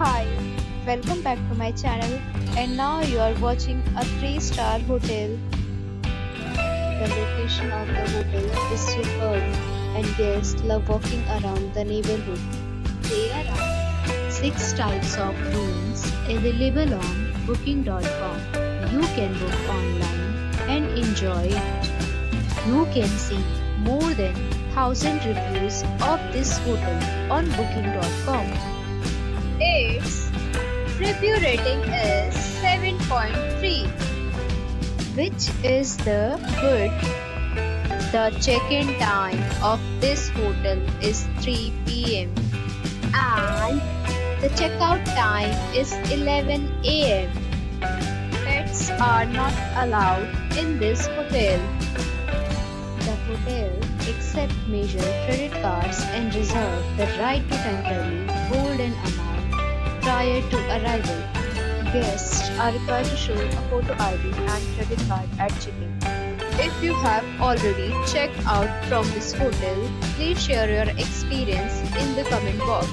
Hi, welcome back to my channel and now you are watching a 3-star hotel. The location of the hotel is superb and guests love walking around the neighborhood. There are 6 types of rooms available on booking.com. You can book online and enjoy it. You can see more than 1000 reviews of this hotel on booking.com. Its review rating is 7.3, which is the good. The check-in time of this hotel is 3 p.m. and the checkout time is 11 a.m. Pets are not allowed in this hotel. The hotel accepts major credit cards and reserve the right to temporarily hold an amount prior to arrival. Guests are required to show a photo ID and credit card at check-in. If you have already checked out from this hotel, please share your experience in the comment box.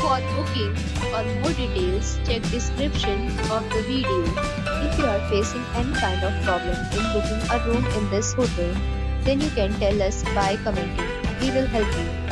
For booking or more details, check description of the video. If you are facing any kind of problem in booking a room in this hotel, then you can tell us by commenting. We will help you.